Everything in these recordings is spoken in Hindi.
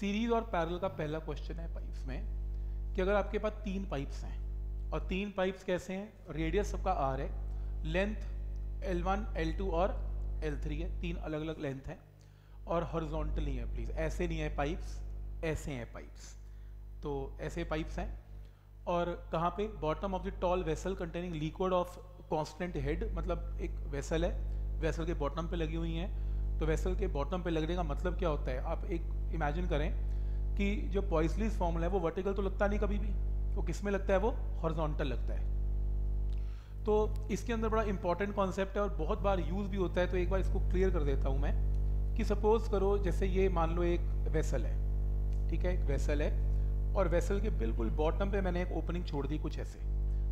सीरीज़ और पैरल का पहला क्वेश्चन है पाइप्स में कि अगर आपके पास तीन पाइप्स हैं और तीन पाइप्स कैसे हैं? रेडियस सबका आर है लेंथ L1, L2 और L3 है तीन अलग अलग लेंथ हैं और हॉरिजॉन्टली है प्लीज़ ऐसे नहीं है पाइप्स ऐसे हैं पाइप्स तो ऐसे पाइप्स हैं और कहाँ पे? Bottom of the tall vessel containing liquid of constant head मतलब एक वेसल है वेसल के बॉटम पे लगी हुई हैं तो वेसल के बॉटम पे लगने का मतलब क्या होता है? आप एक इमेजिन करें कि जो पॉइसलीस फॉर्मूला है, वो वर्टिकल तो लगता नहीं कभी भी। वो किसमें लगता है? वो हॉर्जोंटल लगता है। तो इसके अंदर बड़ा इंपॉर्टेंट कॉन्सेप्ट है और बहुत बार यूज़ भी होता है तो एक बार इसको क्लियर कर देता हूँ मैं कि सपोज़ करो, जैसे ये मान लो एक वेसल है, ठीक है? एक वेसल है और वेसल के बिल्कुल बॉटम पे मैंने एक ओपनिंग छोड़ दी कुछ ऐसे,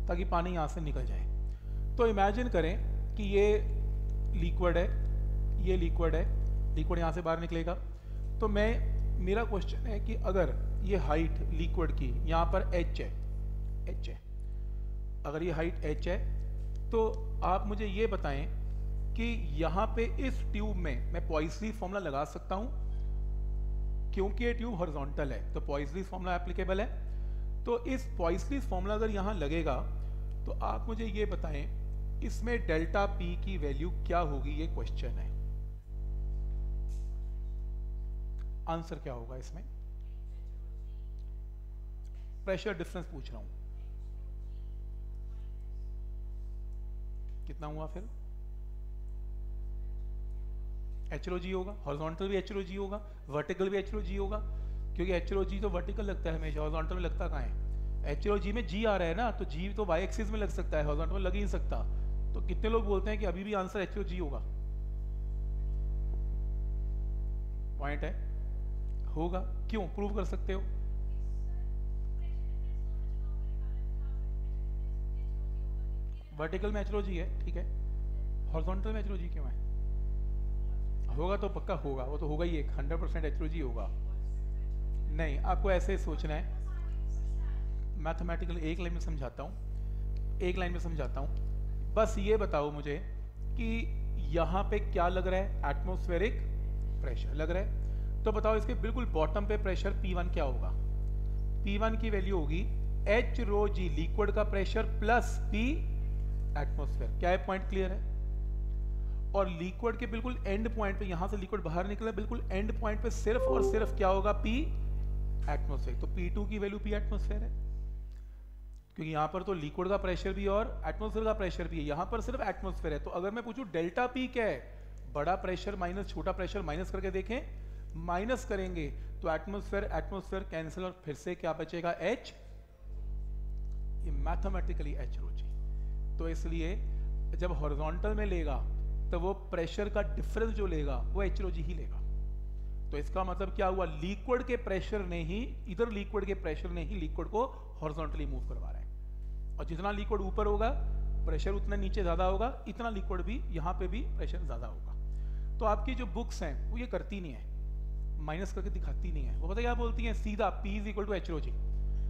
ताकि पानी यहाँ से निकल जाए। तो इमेजिन करें कि ये लिक्विड है, ये लिक्विड है लिक्विड यहाँ से बाहर निकलेगा। तो मैं, मेरा क्वेश्चन है कि अगर ये हाइट लिक्विड की यहाँ पर एच है एच है। अगर ये हाइट एच है तो आप मुझे ये बताएँ कि यहाँ पे इस ट्यूब में मैं पॉइसली फॉर्मूला लगा सकता हूँ, क्योंकि ये ट्यूब हॉरिजॉन्टल है तो पॉइसली फॉर्मूला एप्लीकेबल है। तो इस पॉइसली फॉर्मूला अगर यहाँ लगेगा तो आप मुझे ये बताएँ, इसमें डेल्टा पी की वैल्यू क्या होगी, ये क्वेश्चन है। आंसर क्या होगा इसमें? प्रेशर डिफरेंस पूछ रहा हूँ। कितना हुआ फिर? एचरोजी होगा। हॉरिजॉन्टल भी एचरोजी होगा। वर्टिकल भी एचरोजी होगा। क्योंकि एचरोजी तो वर्टिकल लगता है हमेशा। हॉरिजॉन्टल में लगता कहाँ है? एचरोजी में जी आ रहा है ना तो जी तो वाई एक्सिस में लग सकता है। हॉरिजॉन्टल में लग ही नहीं सकता। तो कितने लोग बोलते हैं कि अभी भी आंसर एचरोजी होगा? पॉइंट है। होगा? क्यों? प्रूव कर सकते हो? वर्टिकल में एचरोजी है, ठीक है? हॉरिजॉन्टल में क्यों है? होगा तो पक्का होगा, वो तो होगा ही एक हंड्रेड परसेंट एचरोजी होगा। नहीं, आपको ऐसे सोचना है। मैथमेटिकल एक लाइन में समझाता हूँ, एक लाइन में समझाता हूँ। बस ये बताओ मुझे कि यहाँ पे क्या लग रहा है? एटमोस्फेरिक प्रेशर लग रहा है। तो बताओ इसके बिल्कुल बॉटम पे प्रेशर P1 क्या होगा? P1 की वैल्यू होगी एच रो जी लिक्विड का प्रेशर प्लस P एटमोस्फेयर क्या है पॉइंट क्लियर है? और लिक्विड के बिल्कुल एंड पॉइंट पे, यहाँ से लिक्विड बाहर निकला, बिल्कुल एंड पॉइंट पे सिर्फ़ और सिर्फ़ क्या होगा? P एटमोस्फेयर तो P2 की वैल्यू P एटमोस्फेयर है। क्योंकि यहाँ पर तो लिक्विड का प्रेशर भी और एटमोस्फेयर का प्रेशर भी है। यहाँ पर सिर्फ़ एटमोस्फेयर है। तो अगर मैं पूछूँ डेल्टा पी क्या है? बड़ा प्रेशर माइनस छोटा प्रेशर माइनस करके देखें माइनस करेंगे तो एटमोस्फेयर एटमोस्फेयर कैंसिल और फिर से क्या बचेगा? एच ये मैथमेटिकली एच रोजी तो इसलिए जब हॉरिजॉन्टल में लेगा तो वो प्रेशर का डिफरेंस जो लेगा, वो एच रोजी ही लेगा। तो इसका मतलब क्या हुआ? लिक्विड के प्रेशर ने ही, इधर लिक्विड के प्रेशर ने ही लिक्विड को हॉरिजॉन्टली मूव करवा रहा है। और जितना लिक्विड ऊपर होगा प्रेशर उतना नीचे ज़्यादा होगा, इतना लिक्विड भी यहाँ पे भी प्रेशर ज़्यादा होगा। तो आपकी जो बुक्स हैं, वो ये करती नहीं है। माइनस करके दिखाती नहीं है। वो पता क्या बोलती हैं? सीधा P is equal to H G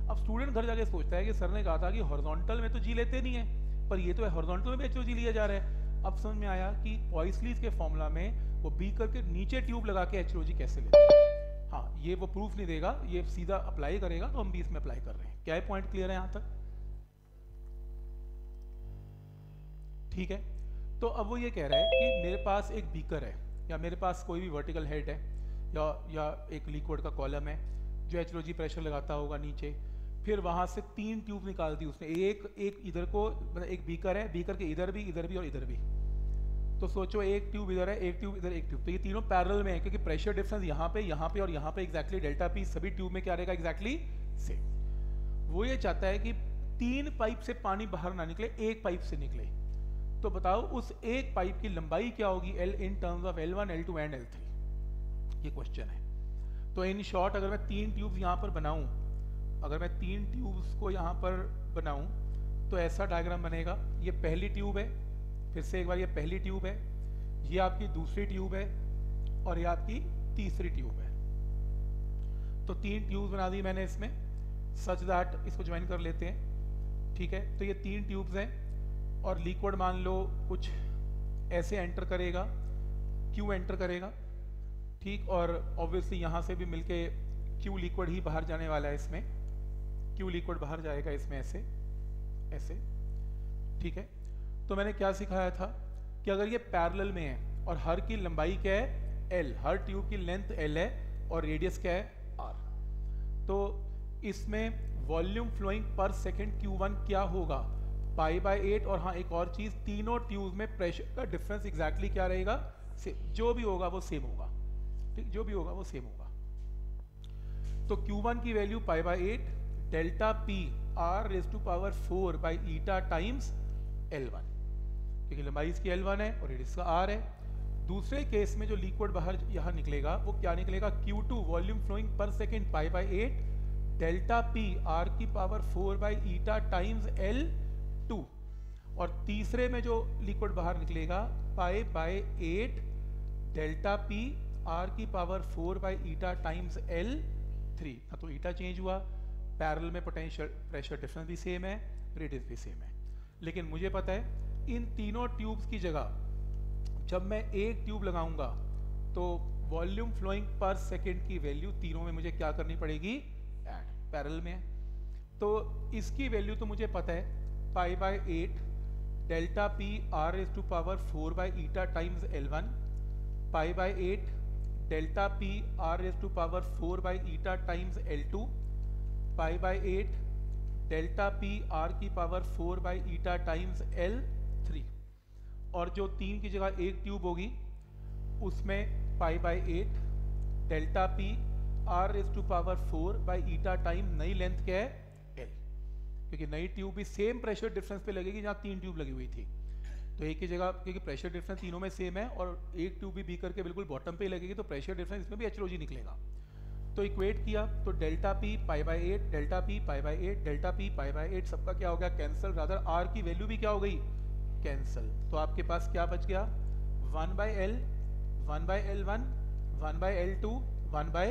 अब स्टूडेंट घर जाके सोचता है कि सर ने कहा था कि हॉरिजॉन्टल में तो जी लेते नहीं है, पर ये तो हॉरिजॉन्टल में भी एच जी लिया जा रहा है। अब समझ में आया कि पॉइसलीज के फॉर्मूला में वो बी करके नीचे ट्यूब लगा के एच जी कैसे लेते हाँ? ये वो प्रूफ नहीं देगा, ये सीधा अप्लाई करेगा तो हम भी इसमें अप्लाई कर रहे हैं। क्या है पॉइंट क्लियर है यहाँ तक? ठीक है? तो अब वो ये कह रहा है कि मेरे पास एक बीकर है, या मेरे पास कोई भी वर्टिकल हेड है या या एक लिक्विड का कॉलम है, जो एच प्रेशर लगाता होगा नीचे। फिर वहाँ से तीन ट्यूब निकाल दी उसने। एक एक इधर को मतलब एक बीकर है बीकर के इधर भी इधर भी और इधर भी। तो सोचो, एक ट्यूब इधर है, एक ट्यूब इधर, एक ट्यूब तो ये तीनों पैरल में है, क्योंकि प्रेशर डिफरेंस यहाँ पे यहाँ पे और यहाँ पे एग्जैक्टली डेल्टा पी सभी ट्यूब में क्या रहेगा? एग्जैक्टली से वो ये चाहता है कि तीन पाइप से पानी बाहर ना निकले, एक पाइप से निकले। तो बताओ, उस एक पाइप की लंबाई क्या होगी? L in terms of L one L two and L three ये क्वेश्चन है। तो इन शॉर्ट अगर मैं तीन ट्यूब यहाँ पर बनाऊँ, अगर मैं तीन ट्यूब्स को यहाँ पर बनाऊँ तो ऐसा डायग्राम बनेगा। ये पहली ट्यूब है, फिर से एक बार ये पहली ट्यूब है, ये आपकी दूसरी ट्यूब है, और ये आपकी तीसरी ट्यूब है। तो तीन ट्यूब बना दी मैंने इसमें सच दैट इसको ज्वाइन कर लेते हैं, ठीक है? तो ये तीन ट्यूब्स हैं, और लिक्विड मान लो कुछ ऐसे एंटर करेगा क्यों एंटर करेगा। ठीक और ऑब्वियसली यहाँ से भी मिलके क्यू लिक्विड ही बाहर जाने वाला है इसमें। क्यू लिक्विड बाहर जाएगा इसमें ऐसे ऐसे। ठीक है? तो मैंने क्या सिखाया था कि अगर ये पैरेलल में है और हर की लंबाई क्या है? एल हर ट्यूब की लेंथ एल है और रेडियस क्या है? आर तो इसमें volume flowing per second Q one क्या होगा? पाई बाय एट और हाँ एक और चीज़, तीनों ट्यूब में प्रेशर का डिफरेंस एग्जैक्टली क्या रहेगा? जो भी होगा वो सेम होगा। ठीक जो भी होगा वो सेम होगा। तो Q1 की value pi by eight delta P R raise to power four by eta times L one क्योंकि लंबाई इसकी एल वन है और रेडियस का आर है। दूसरे केस में जो लिक्विड बाहर यहाँ निकलेगा, वो क्या निकलेगा? Q2 volume flowing per second pi by eight delta P R की power four by eta times L two और तीसरे में जो लिक्विड बाहर निकलेगा pi by eight delta P R की power four by eta times L three तो ईटा चेंज हुआ पैरल में पोटेंशियल प्रेशर डिफरेंस भी सेम है रेडियस भी सेम है। लेकिन मुझे पता है, इन तीनों ट्यूब्स की जगह, जब मैं एक ट्यूब लगाऊँगा तो वॉल्यूम फ्लोइंग पर सेकेंड की वैल्यू तीनों में मुझे क्या करनी पड़ेगी? एड पैरल में तो इसकी वैल्यू तो मुझे पता है pi by eight delta P R is to power four by eta times L one pi by eight delta P R is to power four by eta times L two pi by eight delta P R की power four by eta times L three और जो तीन की जगह एक ट्यूब होगी, उसमें pi by eight delta P R is to power four by eta time नई लेंथ क्या है? एल क्योंकि नई ट्यूब भी सेम प्रेशर डिफरेंस पे लगेगी जहाँ तीन ट्यूब लगी हुई थी। तो एक ही जगह क्योंकि प्रेशर डिफरेंस तीनों में सेम है और एक ट्यूब भी बी करके बिल्कुल बॉटम पे ही लगेगी तो प्रेशर डिफरेंस इसमें भी एच निकलेगा। तो इक्वेट किया तो delta P pi by eight delta P pi by eight delta P pi by eight सबका क्या हो गया? कैंसिल रादर आर की वैल्यू भी क्या हो गई? कैंसिल तो आपके पास क्या बच गया? One by L one by L one one by L two one by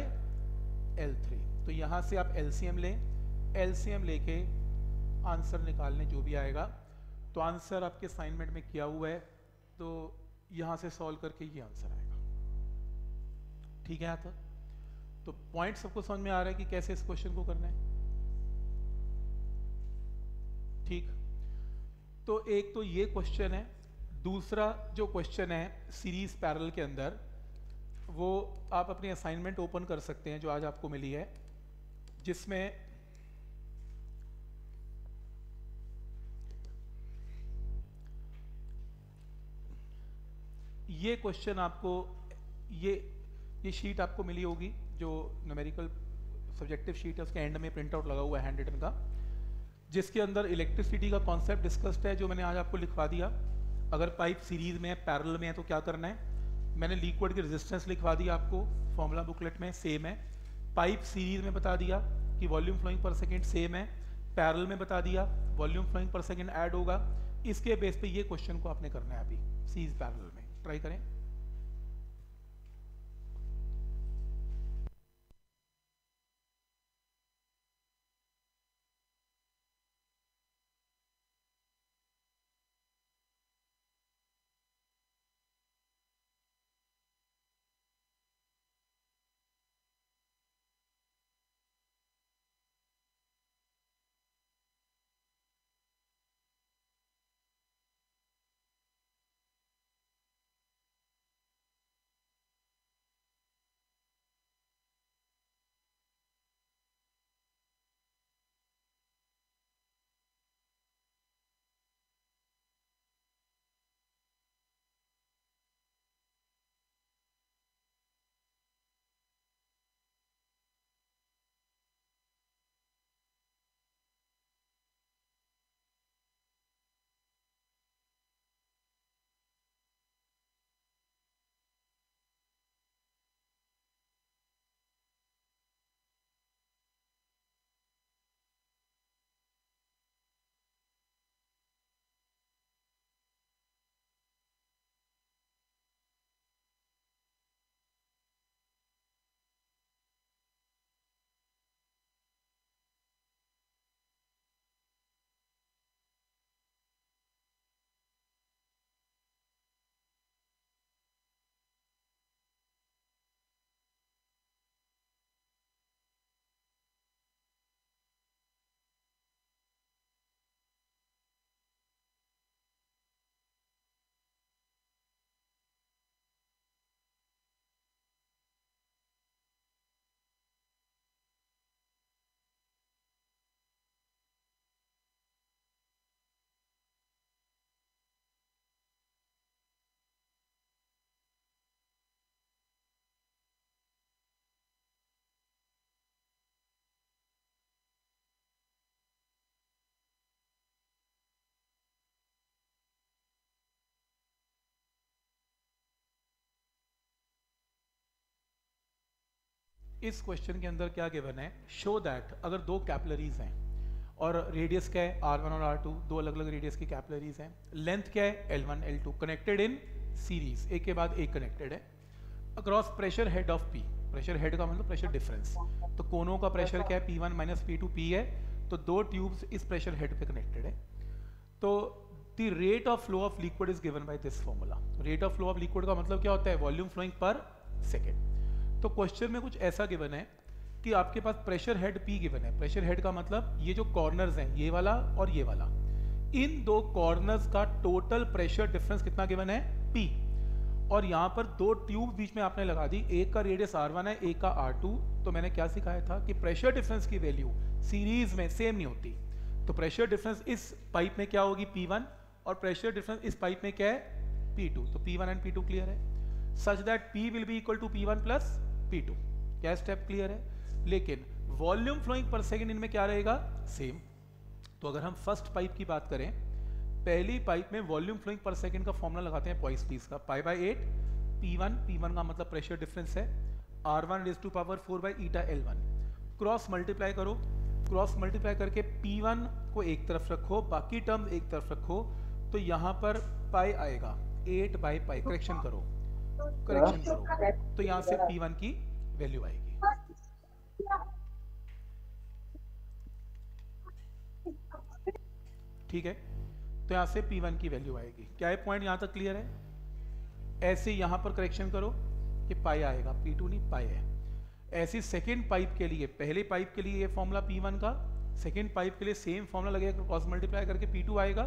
L three तो यहाँ से आप एल सी एलसीएम लें। एलसीएम लेके आंसर निकालने जो भी आएगा। तो आंसर आपके असाइनमेंट में किया हुआ है तो यहाँ से सॉल्व करके ये आंसर आएगा। ठीक है यहाँ तक तो पॉइंट सबको समझ में आ रहा है कि कैसे इस क्वेश्चन को करना है? ठीक। तो एक तो ये क्वेश्चन है, दूसरा जो क्वेश्चन है सीरीज़ पैरल के अंदर, वो आप अपनी असाइनमेंट ओपन कर सकते हैं, जो आज आपको मिली है, जिसमें ये क्वेश्चन आपको, ये ये शीट आपको मिली होगी, जो न्यूमेरिकल सब्जेक्टिव शीट है, उसके एंड में प्रिंट आउट लगा हुआ है हैंड रिटन का, जिसके अंदर इलेक्ट्रिसिटी का कॉन्सेप्ट डिस्कस्ड है, जो मैंने आज आपको लिखवा दिया। अगर पाइप सीरीज़ में है पैरल में है तो क्या करना है? मैंने लिक्विड की रेजिस्टेंस लिखवा दिया आपको फॉर्मूला बुकलेट में सेम है। पाइप सीरीज़ में बता दिया कि volume flowing per second same है। पैरल में बता दिया volume flowing per second add होगा। इसके बेस पे ये क्वेश्चन को आपने करना है अभी सीरीज़ पैरल में। ट्राई करें। इस क्वेश्चन के अंदर क्या गिवन है? शो दैट अगर दो कैपलरीज हैं, और रेडियस क्या है? आर वन और आर टू दो अलग अलग रेडियस की कैपलरीज हैं। लेंथ क्या है? L one L two connected in series एक के बाद एक कनेक्टेड है। Across pressure head of P pressure head का मतलब प्रेशर डिफरेंस तो कोनों का प्रेशर क्या है? P one minus P two P है। तो दो ट्यूब्स इस प्रेशर हेड पे कनेक्टेड है। तो the rate of flow of liquid is given by this formula rate of flow of liquid का मतलब क्या होता है? वॉल्यूम फ्लोइंग पर सेकेंड तो क्वेश्चन में कुछ ऐसा गिवन है कि आपके पास प्रेशर हेड पी गिवन है। प्रेशर हेड का मतलब ये जो कॉर्नर्स हैं, ये वाला और ये वाला। इन दो कॉर्नर्स का टोटल प्रेशर डिफरेंस कितना गिवन है? पी और यहाँ पर दो ट्यूब बीच में आपने लगा दी। एक का रेडियस आर वन है, एक का आर टू तो मैंने क्या सिखाया था कि प्रेशर डिफरेंस की वैल्यू सीरीज़ में सेम नहीं होती। तो प्रेशर डिफरेंस इस पाइप में क्या होगी? पी वन और प्रेशर डिफरेंस इस पाइप में क्या है? पी टू तो P one and P two clear है। Such that P will be equal to P one plus P two क्या स्टेप क्लियर है? लेकिन वॉल्यूम फ्लोइंग पर सेकेंड इनमें क्या रहेगा? सेम तो अगर हम फ़र्स्ट पाइप की बात करें, पहली पाइप में वॉल्यूम फ्लोइंग पर सेकंड का फॉर्मूला लगाते हैं पॉइस पीस का। Pi by eight P one P one का मतलब प्रेशर डिफरेंस है। R one raise to power four by eta L one cross multiply करो। क्रॉस मल्टीप्लाई करके पी वन को एक तरफ़ रखो, बाकी टर्म एक तरफ़ रखो तो यहाँ पर पाई आएगा। एट बाई पाई करेक्शन करो। करेक्शन करो। तो यहाँ से पी वन की वैल्यू आएगी। ठीक है? तो यहाँ से पी वन की वैल्यू आएगी। क्या है पॉइंट यहाँ तक क्लियर है? ऐसे यहाँ पर करेक्शन करो कि पाई आएगा। पी टू नहीं पाई है। ऐसी सेकेंड पाइप के लिए पहले पाइप के लिए ये फॉर्मूला पी वन का सेकेंड पाइप के लिए सेम फॉर्मूला लगेगा क्रॉस मल्टीप्लाई करके पी टू आएगा।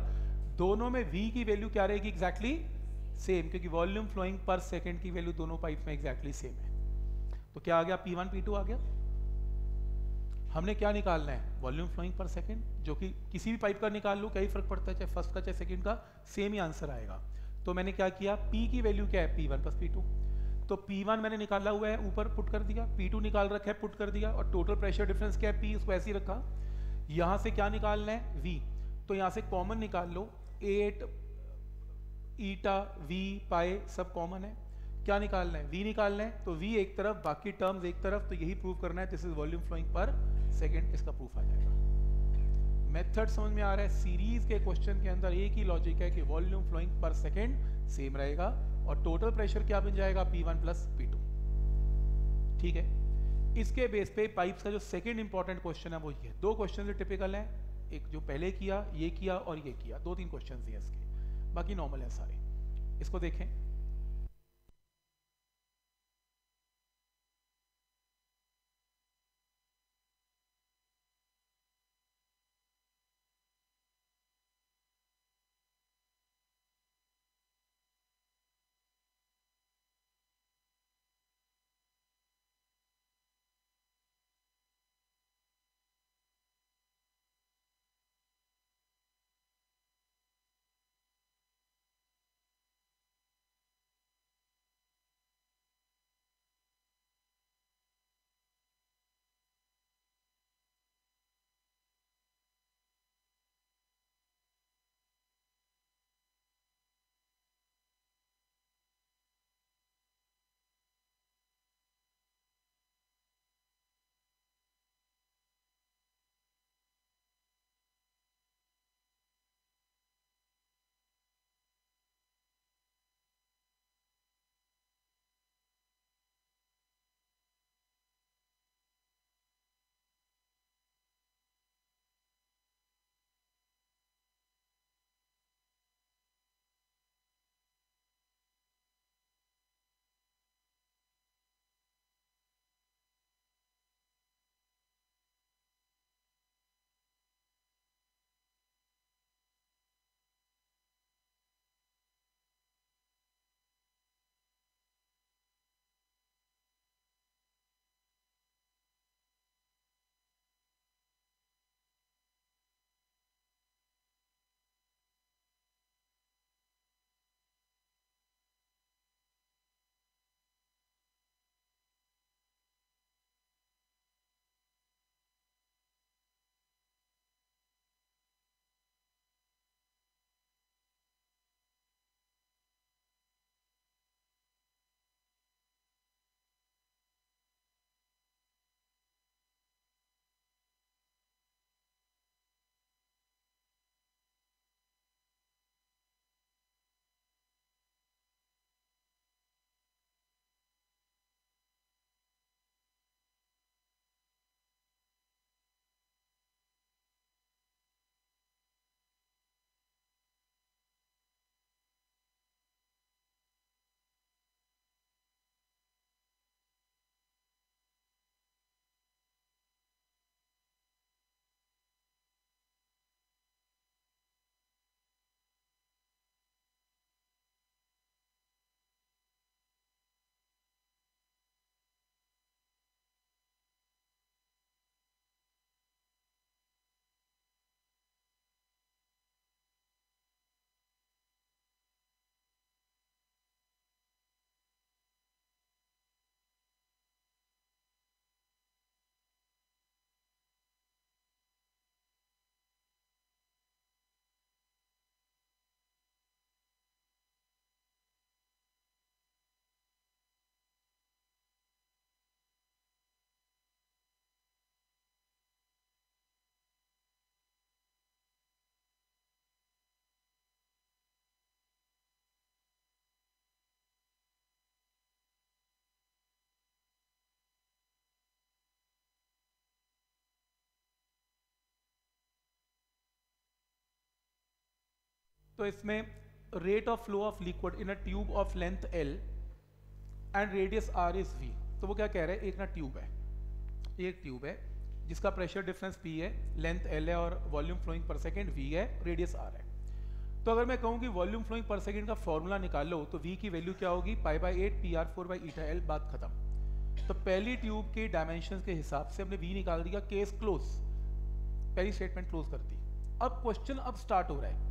दोनों में वी की वैल्यू क्या रहेगी एग्जैक्टली सेम क्योंकि वॉल्यूम फ्लोइंग पर सेकेंड की वैल्यू दोनों पाइप में एग्जैक्टली सेम है। तो क्या आ गया? P1 P2 आ गया। हमने क्या निकालना है? वॉल्यूम फ्लोइंग पर सेकंड जो कि किसी भी पाइप का निकाल लो, क्या ही फ़र्क पड़ता है? चाहे फ़र्स्ट का, चाहे सेकंड का सेम ही आंसर आएगा। तो मैंने क्या किया? P की वैल्यू क्या है? P1 प्लस P2 तो P1 मैंने निकाला हुआ है, ऊपर पुट कर दिया। P2 निकाल रखा है पुट कर दिया। और टोटल प्रेशर डिफरेंस क्या है? P, उसको ऐसे ही रखा। यहाँ से क्या निकालना है? V तो यहाँ से कॉमन निकाल लो। एट ईटा, वी, पाए सब कॉमन है। क्या निकालना है? वी निकालना है तो वी एक तरफ़, बाकी टर्म्स एक तरफ़ तो यही प्रूव करना है this is volume flowing per second इसका प्रूफ आ जाएगा। मेथड समझ में आ रहा है सीरीज़ के क्वेश्चन के अंदर एक ही लॉजिक है कि volume flowing per second same रहेगा, और टोटल प्रेशर क्या बन जाएगा? P one plus P two ठीक है? इसके बेस पे पाइप्स का जो सेकंड इंपॉर्टेंट क्वेश्चन है, वो ये दो क्वेश्चन टिपिकल है, एक जो पहले किया, ये किया, और ये किया। दो तीन क्वेश्चन दिए इसके। बाकी नॉर्मल है सारे। इसको देखें। तो इसमें rate of flow of liquid in a tube of length L and radius R is V तो वो क्या कह रहे हैं? एक ना ट्यूब है। एक ट्यूब है, जिसका प्रेशर डिफरेंस पी है लेंथ एल है और volume flowing per second V है रेडियस आर है। तो अगर मैं कहूँ कि वॉल्यूम फ्लोइंग पर सेकेंड का फॉर्मूला निकालो तो वी की वैल्यू क्या होगी? Pi by eight P R four by eta L बात खत्म। तो पहली ट्यूब के डायमेंशन के हिसाब से हमने वी निकाल दिया केस क्लोज पहली स्टेटमेंट क्लोज कर दी। अब क्वेश्चन अब स्टार्ट हो रहा है।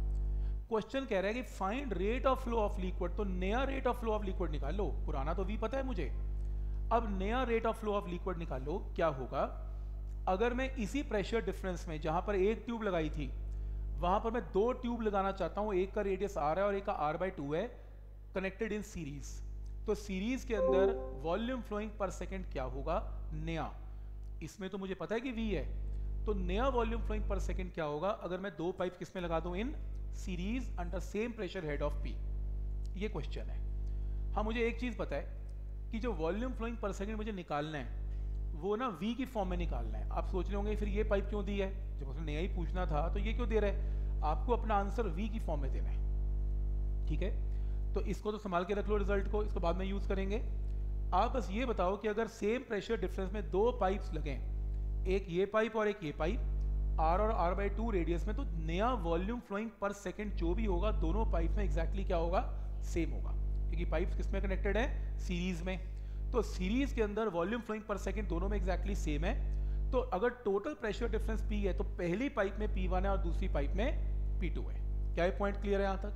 क्वेश्चन कह रहा है कि find rate of flow of liquid तो नया rate of flow of liquid निकालो। पुराना तो वी पता है मुझे। अब नया rate of flow of liquid निकालो, क्या होगा? अगर मैं इसी प्रेशर डिफरेंस में, जहाँ पर एक ट्यूब लगाई थी, वहाँ पर मैं दो ट्यूब लगाना चाहता हूँ, एक का रेडियस आर है और एक का आर बाई टू है कनेक्टेड इन सीरीज़ तो सीरीज़ के अंदर वॉल्यूम फ्लोइंग पर सेकेंड क्या होगा? नया। इसमें तो मुझे पता है कि वी है। तो नया वॉल्यूम फ्लोइंग पर सेकेंड क्या होगा? अगर मैं दो पाइप किसमें लगा दूँ? In series under same pressure head of P ये क्वेश्चन है। हाँ मुझे एक चीज़ पता है कि जो वॉल्यूम फ्लोइंग पर सेकेंड मुझे निकालना है, वो ना वी की फॉर्म में निकालना है। आप सोच रहे होंगे, फिर ये पाइप क्यों दी है? जब उसने नया ही पूछना था तो ये क्यों दे रहा है? आपको अपना आंसर वी की फॉर्म में देना है। ठीक है? तो इसको तो संभाल के रख लो रिज़ल्ट को, इसको बाद में यूज़ करेंगे। आप बस ये बताओ कि अगर सेम प्रेशर डिफरेंस में दो पाइप्स लगे एक ये पाइप और एक ये पाइप आर और आर बाई टू रेडियस में तो नया वॉल्यूम फ्लोइंग पर सेकेंड जो भी होगा, दोनों पाइप में एग्जैक्टली क्या होगा? सेम होगा। क्योंकि पाइप्स किसमें कनेक्टेड है? सीरीज़ में। तो सीरीज़ के अंदर वॉल्यूम फ्लोइंग पर सेकेंड दोनों में एग्जैक्टली सेम है। तो अगर टोटल प्रेशर डिफरेंस पी है तो पहली पाइप में पी वन है और दूसरी पाइप में पी टू है। क्या ये पॉइंट क्लियर है यहाँ तक?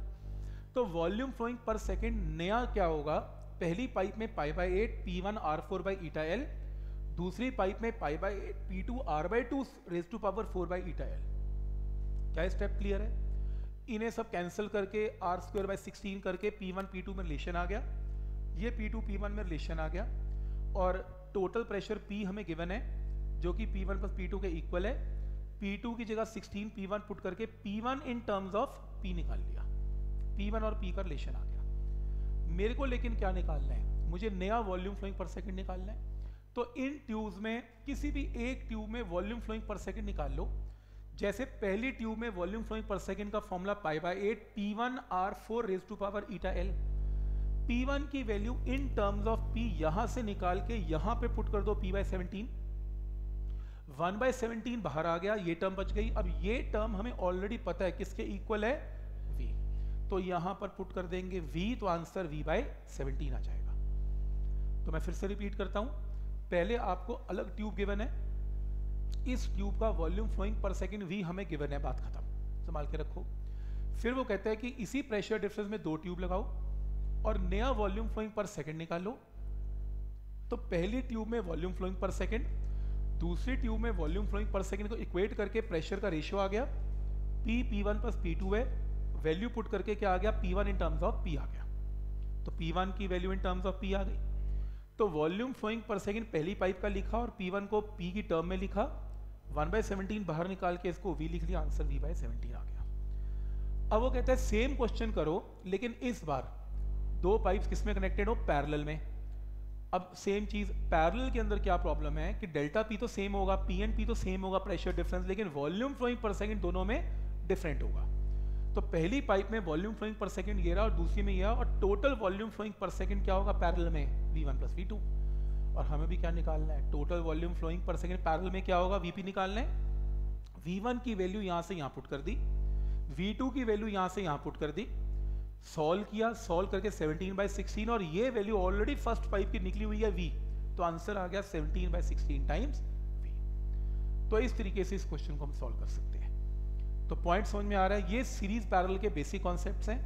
तो वॉल्यूम फ्लोइंग पर सेकेंड नया क्या होगा? पहली पाइप में pi by eight P one R four by eta L दूसरी पाइप में pi by eight P two R by two raise to power four by eta L क्या स्टेप क्लियर है? इन्हें सब कैंसिल करके आर स्क्वायर बाई सिक्सटीन करके पी वन पी टू में रिलेशन आ गया। ये पी टू पी वन में रिलेशन आ गया। और टोटल प्रेशर पी हमें गिवन है, जो कि P one plus P two के इक्वल है। पी टू की जगह सिक्सटीन पी वन पुट करके P one in terms of P निकाल लिया। पी वन और पी का रिलेशन आ गया। मेरे को लेकिन क्या निकालना है? मुझे नया वॉल्यूम फ्लोइंग पर सेकेंड निकालना है। तो इन ट्यूब्स में किसी भी एक ट्यूब में वॉल्यूम फ्लोइंग पर सेकेंड निकाल लो। जैसे पहली ट्यूब में वॉल्यूम फ्लोइंग पर सेकेंड का formula pi by eight P one R four raise to power eta L P1 की value in terms of P यहाँ से निकाल के यहाँ पे पुट कर दो P by seventeen. One by seventeen बाहर आ गया, ये टर्म बच गई। अब ये टर्म हमें ऑलरेडी पता है किसके इक्वल है? V तो यहाँ पर पुट कर देंगे V तो आंसर V बाय सेवनटीन आ जाएगा। तो मैं फिर से रिपीट करता हूँ। पहले आपको अलग ट्यूब गिवन है। इस ट्यूब का volume flowing per second V हमें गिवन है, बात खत्म। संभाल के रखो। फिर वो कहते हैं कि इसी प्रेशर डिफरेंस में दो ट्यूब लगाओ और नया वॉल्यूम फ्लोइंग पर सेकंड निकालो। तो पहली ट्यूब में वॉल्यूम फ्लोइंग पर सेकंड दूसरी ट्यूब में वॉल्यूम फ्लोइंग पर सेकंड को इक्वेट करके प्रेशर का रेशियो आ गया। P P one plus P two है। वैल्यू पुट करके क्या आ गया? P one in terms of P आ गया। तो पी वन की value in terms of P आ गई। तो वॉल्यूम फ्लोइंग पर सेकंड पहली पाइप का लिखा और पी वन को पी की टर्म में लिखा। वन बाय सेवनटीन बाहर निकाल के इसको वी लिख लिया आंसर वी बाय सेवनटीन आ गया। अब वो कहता है सेम क्वेश्चन करो, लेकिन इस बार दो पाइप्स किसमें कनेक्टेड हो? पैरेलल में। अब सेम चीज़ पैरेलल के अंदर क्या प्रॉब्लम है कि डेल्टा पी तो सेम होगा पी एंड पी तो सेम होगा प्रेशर डिफरेंस लेकिन वॉल्यूम फ्लोइंग पर सेकंड दोनों में डिफरेंट होगा। तो पहली पाइप में वॉल्यूम फ्लोइंग पर सेकंड ये रहा और दूसरी में यह और total volume flowing per second क्या होगा? पैरेलल में वी वन प्लस वी और हमें भी क्या निकालना है? Total volume flowing per second parallel में क्या होगा? वीपी निकालना है। वी की वैल्यू यहाँ से यहाँ पुट कर दी। वी की वैल्यू यहाँ से यहाँ पुट कर दी। सॉल्व किया। सॉल्व करके 17 बाई सिक्सटीन और ये वैल्यू ऑलरेडी फ़र्स्ट पाइप की निकली हुई है वी तो आंसर आ गया 17 बाई सिक्सटीन टाइम्स वी तो इस तरीके से इस क्वेश्चन को हम सॉल्व कर सकते हैं। तो पॉइंट समझ में आ रहा है, ये सीरीज़ पैरल के बेसिक कॉन्सेप्ट हैं।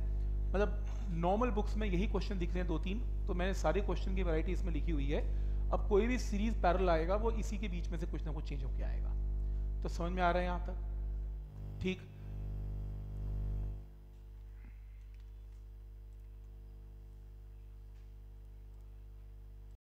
मतलब नॉर्मल बुक्स में यही क्वेश्चन दिख रहे हैं दो तीन तो मैंने सारे क्वेश्चन की वैरायटी इसमें लिखी हुई है। अब कोई भी सीरीज़ पैरल आएगा, वो इसी के बीच में से कुछ ना कुछ चेंज होकर आएगा। तो समझ में आ रहा है यहाँ तक? ठीक?